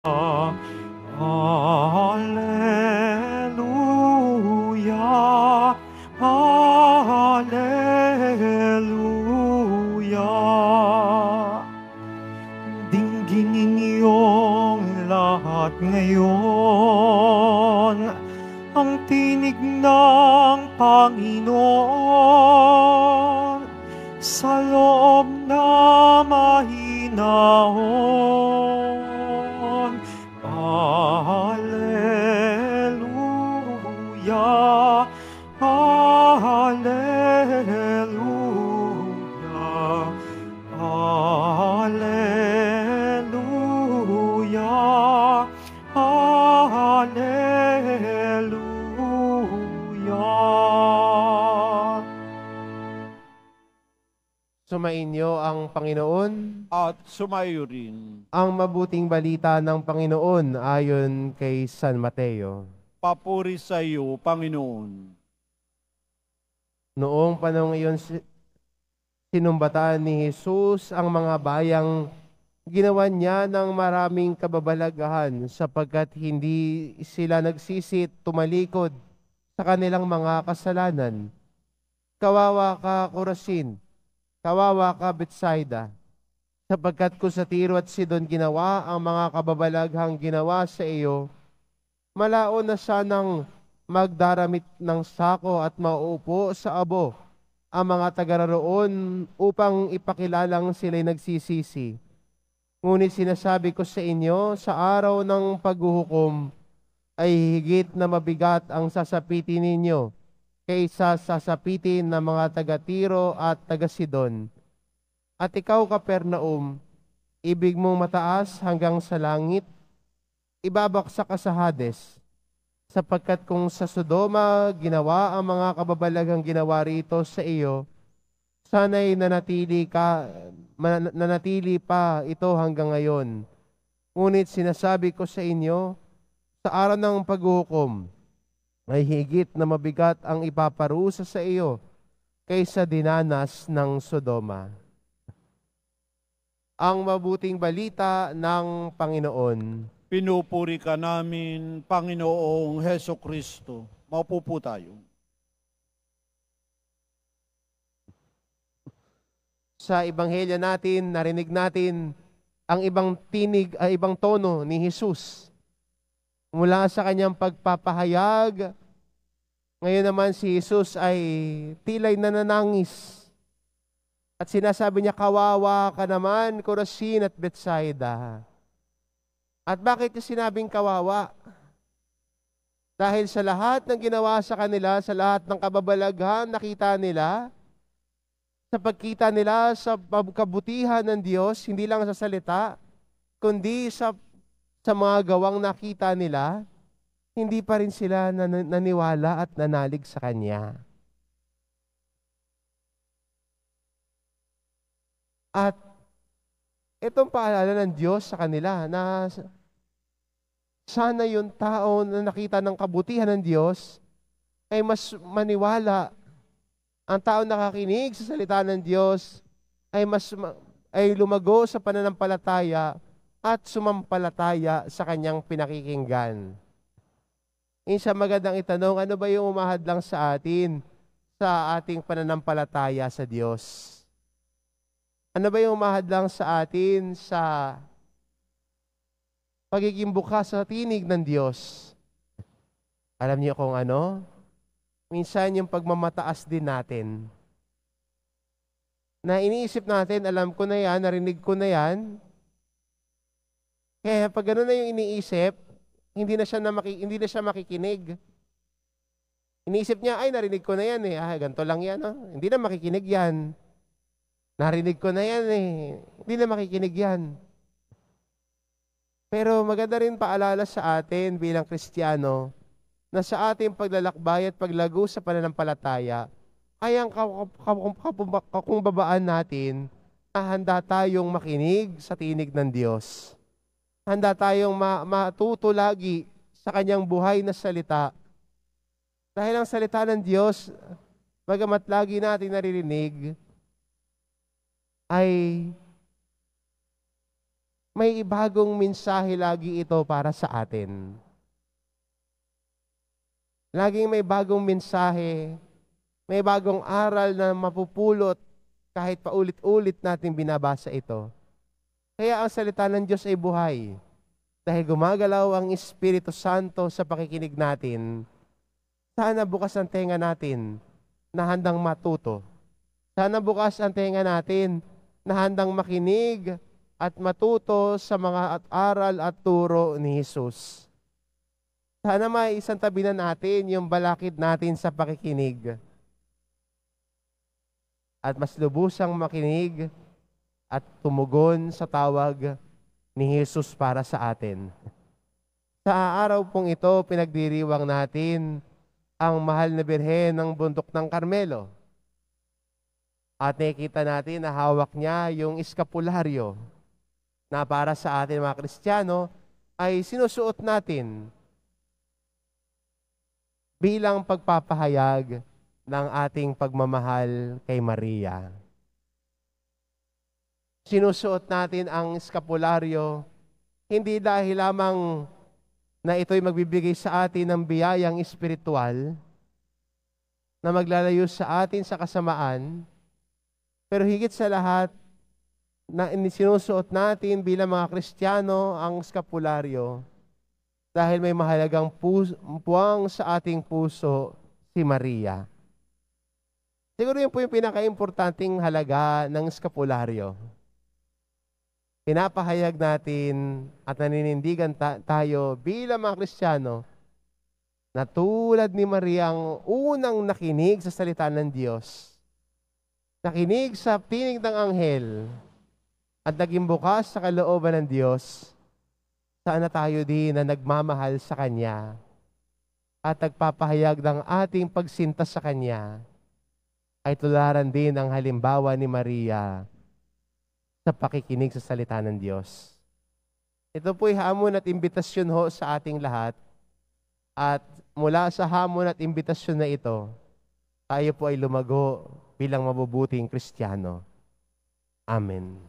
Hallelujah, Hallelujah. Dinggin ninyong lahat ngayon ang tinig ng Panginoon sa loob na mahinahon. Sumainyo ang Panginoon, at sumayo rin. ang mabuting balita ng Panginoon ayon kay San Mateo. Papuri sa iyo, Panginoon. Noong panahon iyon, si- sinumbataan ni Jesus ang mga bayang ginawa niya ng maraming kababalagahan sapagkat hindi sila nagsisit tumalikod sa kanilang mga kasalanan. Kawawa ka, Corazin. Kawawa ka, Bethsaida. Sapagkat kung sa Tiro at Sidon ginawa ang mga kababalaghang ginawa sa iyo, malao na sanang magdaramit ng sako at mauupo sa abo ang mga taga roon upang ipakilalang sila'y nagsisisi. Ngunit sinasabi ko sa inyo, sa araw ng paghuhukom ay higit na mabigat ang sasapitin ninyo kaysa sasapitin ng mga taga-Tiro at taga-Sidon. At ikaw, Kapernaum, ibig mong mataas hanggang sa langit, ibabaksak ka sa Hades, sapagkat kung sa Sodoma ginawa ang mga kababalagang ginawa rito sa iyo, sana'y nanatili ka, man- nanatili pa ito hanggang ngayon. Ngunit sinasabi ko sa inyo, sa araw ng paghuhukom, ay higit na mabigat ang ipaparusa sa iyo kaysa dinanas ng Sodoma. Ang mabuting balita ng Panginoon. Pinupuri ka namin, Panginoong Heso Kristo. Maupo po tayo. Sa ebanghelyo natin, narinig natin ang ibang tinig, ay ibang tono ni Jesus. Mula sa kanyang pagpapahayag, ngayon naman si Jesus ay tilay nananangis. At sinasabi niya, kawawa ka naman, Corazin at Bethsaida. At bakit niya sinabing kawawa? Dahil sa lahat ng ginawa sa kanila, sa lahat ng kababalaghan nakita nila, sa pagkita nila sa kabutihan ng Diyos, hindi lang sa salita, kundi sa, sa mga gawang nakita nila, hindi pa rin sila nan- naniwala at nanalig sa Kanya. At itong paalala ng Diyos sa kanila na sana yung tao na nakita ng kabutihan ng Diyos ay mas maniwala ang tao nakakinig sa salita ng Diyos ay mas ma- ay lumago sa pananampalataya at sumampalataya sa kanyang pinakikinggan. Insa magandang itanong, ano ba yung umahad lang sa atin sa ating pananampalataya sa Diyos? Ano ba yung umahad lang sa atin sa pagiging bukas sa tinig ng Diyos? Alam niyo kung ano? minsan yung pagmamataas din natin. Na iniisip natin, alam ko na yan, narinig ko na yan. Kaya pag gano'n na yung iniisip, hindi na siya, na maki, hindi na siya makikinig. Iniisip niya, ay narinig ko na yan eh. Ah, ganito lang yan. Oh. Hindi na makikinig yan. Narinig ko na yan eh. Hindi na makikinig yan. Pero maganda rin paalala sa atin bilang Kristiyano, na sa ating paglalakbay at paglago sa pananampalataya ay ang kakumbabaan natin na handa tayong makinig sa tinig ng Diyos. Handa tayong ma- matuto lagi sa kanyang buhay na salita. Dahil ang salita ng Diyos, bagamat lagi natin naririnig, ay may bagong mensahe lagi ito para sa atin. Laging may bagong mensahe, may bagong aral na mapupulot kahit paulit-ulit natin binabasa ito. Kaya ang salita ng Diyos ay buhay. Dahil gumagalaw ang Espiritu Santo sa pakikinig natin, sana bukas ang tenga natin na handang matuto. Sana bukas ang tenga natin na handang makinig at matuto sa mga at aral at turo ni Jesus. Sana may isang tabi na natin yung balakid natin sa pakikinig. At mas lubusang makinig at tumugon sa tawag ni Jesus para sa atin. Sa araw pong ito, pinagdiriwang natin ang mahal na birhen ng bundok ng Carmelo. At nakikita natin na hawak niya yung eskapularyo na para sa atin mga Kristiyano ay sinusuot natin bilang pagpapahayag ng ating pagmamahal kay Maria. Sinusuot natin ang eskapularyo hindi dahil lamang na ito'y magbibigay sa atin ng biyayang espiritual na maglalayo sa atin sa kasamaan, pero higit sa lahat, na sinusuot natin bilang mga Kristiyano ang skapularyo dahil may mahalagang puwang sa ating puso si Maria. Siguro yun po yung pinaka-importanting halaga ng skapularyo pinapahayag natin at naninindigan ta- tayo bilang mga Kristiyano na tulad ni Maria ang unang nakinig sa salita ng Diyos, nakinig sa tinig ng anghel, at naging bukas sa kalooban ng Diyos, sana tayo din na nagmamahal sa Kanya at nagpapahayag ng ating pagsinta sa Kanya. Ay tularan din ang halimbawa ni Maria sa pakikinig sa salita ng Diyos. Ito po'y hamon at imbitasyon ho sa ating lahat. At mula sa hamon at imbitasyon na ito, tayo po ay lumago bilang mabubuting Kristiyano. Amen.